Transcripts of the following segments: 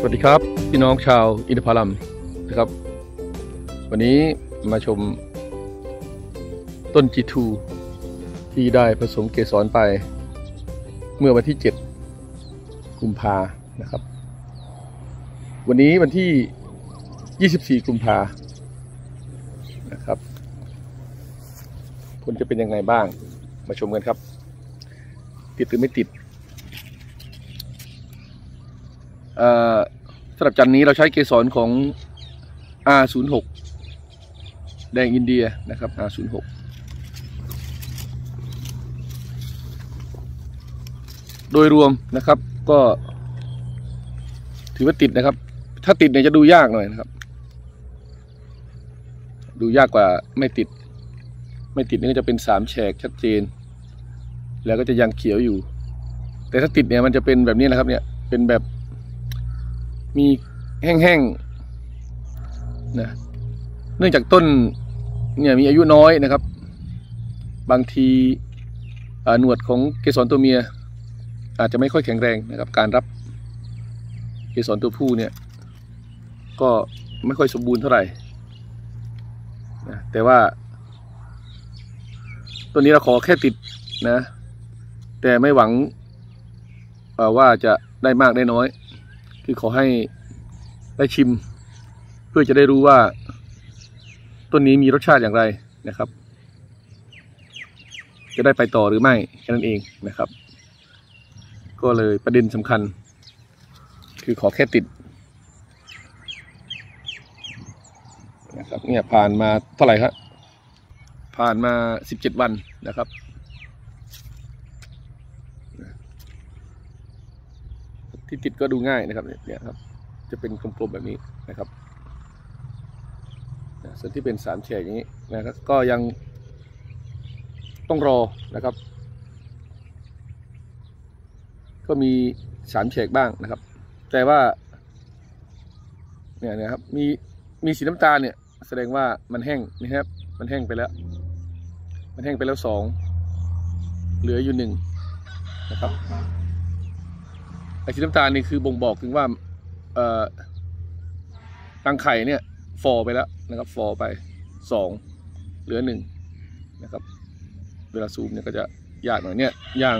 สวัสดีครับ พี่น้องชาวอินทผลัมนะครับ วันนี้มาชมต้นจีทูที่ได้ผสมเกสรไป เมื่อวันที่ 7 กุมภานะครับ วันนี้วันที่ 24 กุมภานะครับผลจะเป็นยังไงบ้างมาชมกันครับ ติดหรือไม่ติด เอ่อ สำหรับจันนี้เราใช้เกสรของ R06 แดงอินเดียนะครับ R06 โดยรวมนะครับก็ ถือว่าติดนะครับ ถ้าติดเนี่ยจะดูยากหน่อยนะครับ ดูยากกว่าไม่ติด ไม่ติดนี่ก็จะเป็นสามแฉกชัดเจน แล้วก็จะยังเขียวอยู่ แต่ถ้าติดเนี่ยมันจะเป็นแบบนี้นะครับเนี่ยเป็นแบบ มีแห้งๆนะเนื่องจากต้นเนี่ยมีอายุน้อยนะครับ บางทีหนวดของเกสรตัวเมีย อาจจะไม่ค่อยแข็งแรงนะครับ การรับเกสรตัวผู้เนี่ย ก็ไม่ค่อยสมบูรณ์เท่าไหร่นะแต่ว่าตัวนี้เราขอแค่ติดนะ แต่ไม่หวังว่าจะได้มากได้น้อย คือขอให้ได้ชิม เพื่อจะได้รู้ว่าต้นนี้มีรสชาติอย่างไรนะครับ จะได้ไปต่อหรือไม่แค่นั้นเองนะครับ ก็เลยประเด็นสำคัญ คือขอแค่ติดนะครับเนี่ยผ่านมาเท่าไหร่ครับผ่านมาสิบเจ็ดวันนะครับ ที่ติดก็ดูง่ายนะครับเนี่ยครับ จะเป็นกลมๆแบบนี้นะครับส่วนที่เป็นสามแฉกอย่างนี้นะครับก็ยังต้องรอนะครับ ก็มีสามแฉกบ้างนะครับ แต่ว่าเนี่ยนะครับมีมีสีน้ำตาลเนี่ย แสดงว่ามันแห้งนะครับ มันแห้งไปแล้ว มันแห้งไปแล้วสองเหลืออยู่หนึ่งนะครับ สีน้ำตาลนี่คือบ่งบอกถึงว่าเอ่อรังไข่เนี่ยฟอไปแล้วนะครับฟอไปสองเหลือหนึ่งนะครับ เวลาซูมเนี่ยก็จะยากหน่อยเนี่ยอย่าง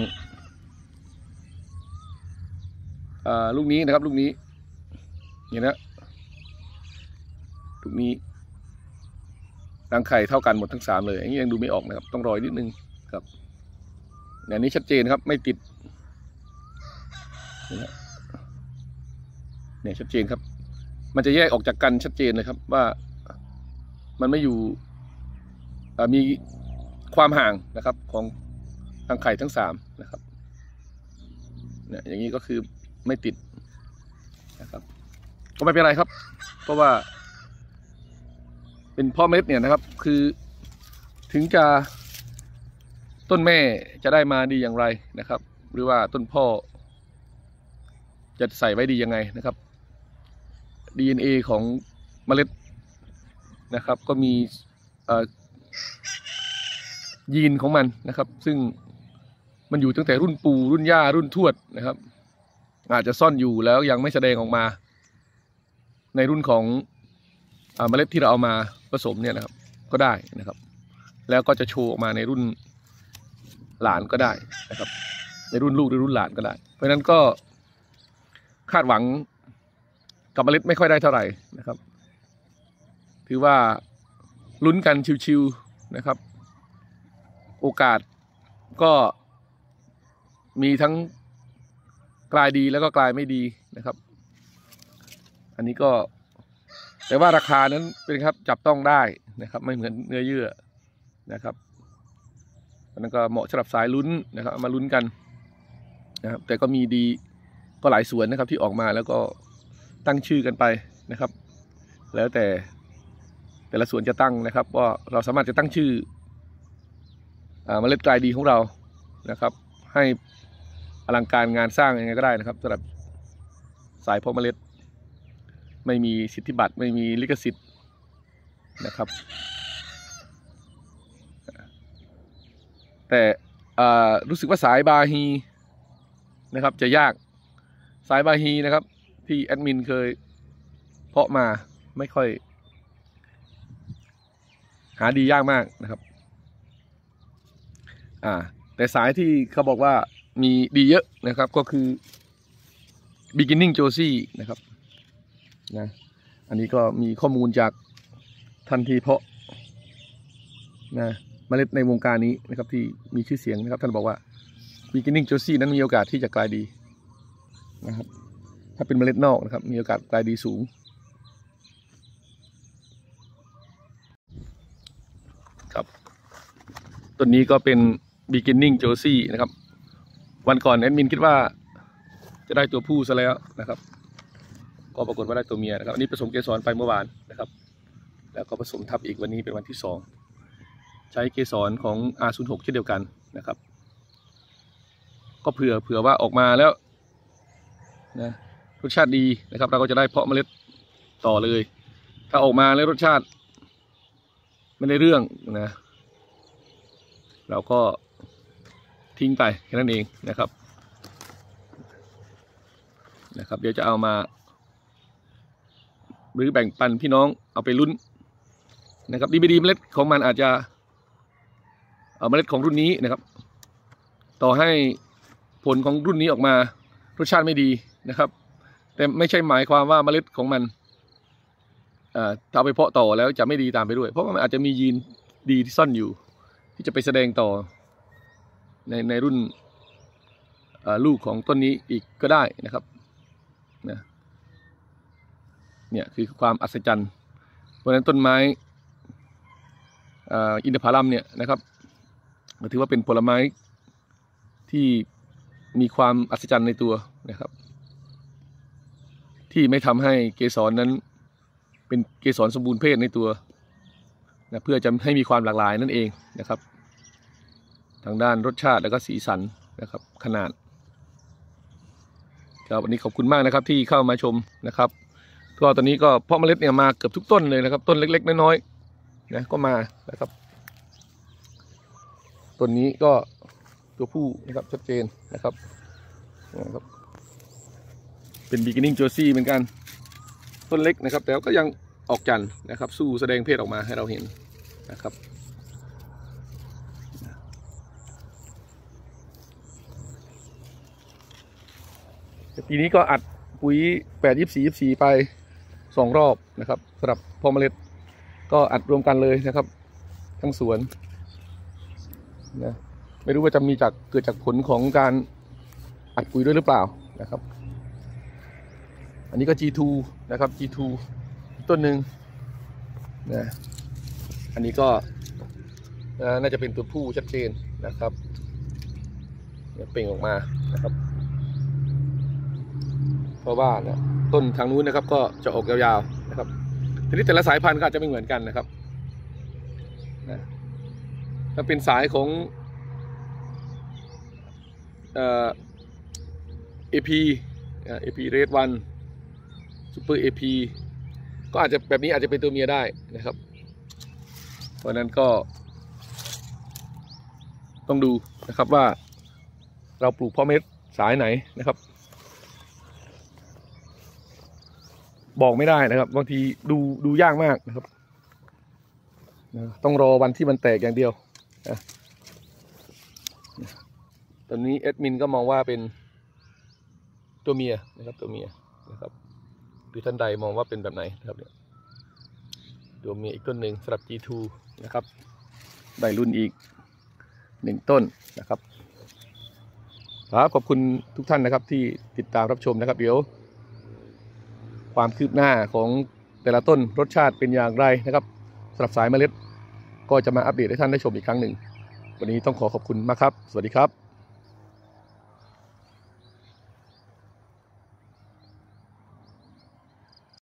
ลูกนี้นะครับลูกนี้เนี่ยนะลูกนี้รังไข่เท่ากันหมดทั้งสามเลยอันนี้ยังดูไม่ออกนะครับ ต้องรอยนิดนึงครับอันนี้ชัดเจนครับไม่ติด เนี่ยชัดเจนครับ มันจะแยกออกจากกันชัดเจนเลยครับ ว่ามันไม่อยู่มีความห่างนะครับของทางไข่ทั้งสามนะครับเนี่ยอย่างนี้ก็คือไม่ติดนะครับ ก็ไม่เป็นไรครับ เพราะว่า เป็นพ่อเม็ดเนี่ยนะครับ คือถึงจะต้นแม่จะได้มาดีอย่างไรนะครับ หรือว่าต้นพ่อ จะใส่ไว้ดียังไงนะครับ DNA ของเมล็ดนะครับ ก็มียีนของมันนะครับ ซึ่งมันอยู่ตั้งแต่รุ่นปู่รุ่นย่ารุ่นทวดนะครับ อาจจะซ่อนอยู่แล้วยังไม่แสดงออกมา ในรุ่นของอเมล็ดที่เราเอามาผสมเนี่ยนะครับ ก็ได้นะครับ แล้วก็จะโชว์ออกมาในรุ่นหลานก็ได้นะครับ ในรุ่นลูกหรือรุ่นหลานก็ได้ เพราะฉะนั้นก็ คาดหวังกับเมล็ดไม่ค่อยได้เท่าไหร่นะครับ ถือว่าลุ้นกันชิวๆนะครับ โอกาสก็มีทั้งกลายดีแล้วก็กลายไม่ดีนะครับ อันนี้ก็แต่ว่าราคานั้นเป็นครับจับต้องได้นะครับ ไม่เหมือนเนื้อเยื่อนะครับอันนั้นก็เหมาะสำหรับสายลุ้นนะครับมาลุ้นกันนะครับแต่ก็มีดี ก็หลายสวนนะครับที่ออกมาแล้วก็ตั้งชื่อกันไปนะครับ แล้วแต่แต่ละสวนจะตั้งนะครับว่าเราสามารถจะตั้งชื่ออเมล็ดกลายดีของเรานะครับ ให้อลังการงานสร้างยังไงก็ได้นะครับสำหรับสายเพาะเมล็ด ไม่มีสิทธิบัตรไม่มีลิขสิทธิ์นะครับ แต่รู้สึกว่าสายบาฮีนะครับจะยาก สายบาฮีนะครับ ที่แอดมินเคย เพาะมาไม่ค่อย หาดียากมากนะครับ อ่า แต่สายที่เขาบอกว่ามีดีเยอะนะครับ ก็คือ beginning Josie นะครับนะอันนี้ก็มีข้อมูลจากทันทีเพาะนะเมล็ดในวงการนี้นะครับที่มีชื่อเสียงนะครับ ท่านบอกว่า beginning Josie นั้นมีโอกาสที่จะกลายดี นะครับ ถ้าเป็นเมล็ดนอกนะครับ มีโอกาสกลายดีสูง ครับต้นนี้ก็เป็น beginning Josie นะครับ วันก่อนแอดมินคิดว่าจะได้ตัวผู้ซะแล้วนะครับ ก็ปรากฏว่าได้ตัวเมียนะครับ อันนี้ผสมเกสรไปเมื่อวานนะครับ แล้วก็ผสมทับอีกวันนี้เป็นวันที่สองใช้เกสรของ R06 เช่นเดียวกันนะครับ ก็เผื่อเผื่อว่าออกมาแล้ว นะรสชาติดีนะครับ เราก็จะได้เพาะเมล็ดต่อเลย ถ้าออกมาแล้วรสชาติ ไม่ได้เรื่องนะ เราก็ทิ้งไปแค่นั้นเองนะครับนะครับ เดี๋ยวจะเอามา หรือแบ่งปันพี่น้องเอาไปลุ้นนะครับดีไม่ดีเมล็ดของมันอาจจะเอาเมล็ดของรุ่นนี้นะครับ ต่อให้ผลของรุ่นนี้ออกมารสชาติไม่ดี นะครับ แต่ไม่ใช่หมายความว่าเมล็ดของมันเอ่อถ้าไปเพาะต่อแล้วจะไม่ดีตามไปด้วย เพราะมันอาจจะมียีนดีที่ซ่อนอยู่ ที่จะไปแสดงต่อในในรุ่นลูกของต้นนี้อีกก็ได้นะครับนะเนี่ยคือความอัศจรรย์ เพราะฉะนั้นต้นไม้ออินทผลัมเนี่ยนะครับถือว่าเป็นผลไม้ที่มีความอัศจรรย์ในตัวนะครับ ที่ไม่ทำให้เกสรนั้น เป็นเกสรสมบูรณ์เพศในตัวนะเพื่อจะให้มีความหลากหลายนั่นเองนะครับ ทางด้านรสชาติแล้วก็สีสันนะครับ ขนาดครับวันนี้ขอบคุณมากนะครับที่เข้ามาชมนะครับ ก็ตอนนี้ก็เพาะเมล็ดเนี่ยมาเกือบทุกต้นเลยนะครับ ต้นเล็ก ๆ น้อยๆนะก็มานะครับต้นนี้ก็ตัวผู้นะครับชัดเจนนะครับนะครับ เป็น beginning Josie เหมือนกันต้นเล็กนะครับแต่ก็ยังออกจันนะครับ สู้แสดงเพศออกมาให้เราเห็นนะครับ ปีนี้ก็อัดปุ๋ยแปดยี่สี่ยี่สี่ไปสองรอบนะครับสำหรับพอเมล็ดก็อัดรวมกันเลยนะครับ ทั้งสวนนะไม่รู้ว่าจะมีจากเกิดจากผลของการอัดปุ๋ยด้วยหรือเปล่านะครับ อันนี้ก็ G2 นะครับ G2 ต้นหนึ่งนะอันนี้ก็น่าจะเป็นตัวผู้ชัดเจนนะครับเนี่เปล่งออกมานะครับ เพราะว่านะต้นทางนู้นนะครับ ก็จะออกยาวๆนะครับ ทีนี้แต่ละสายพันธุ์ก็อาจจะไม่เหมือนกันนะครับนะถ้าเป็นสายของเอ่อ AP อ่า AP Red One Super AP ก็อาจจะแบบนี้อาจจะเป็นตัวเมียได้นะครับ เพราะนั้นก็ ต้องดูนะครับว่า เราปลูกพ่อเม็ดสายไหนนะครับ บอกไม่ได้นะครับบางทีดูดูยากมากนะครับต้องรอวันที่มันแตกอย่างเดียวตอนนี้เอดมินก็มองว่าเป็นตัวเมียนะครับตัวเมียนะครับ หรือท่านใดมองว่าเป็นแบบไหนนะครับเนี่ยตัวมีอีกต้นหนึ่งสำหรับ G2 นะครับ ได้รุ่นอีกหนึ่งต้นนะครับครับขอบคุณทุกท่านนะครับที่ติดตามรับชมนะครับ เดี๋ยว ความคืบหน้าของแต่ละต้นรสชาติเป็นอย่างไรนะครับสำหรับสายเมล็ด ก็จะมาอัปเดตให้ท่านได้ชมอีกครั้งหนึ่ง วันนี้ต้องขอขอบคุณมากครับ สวัสดีครับ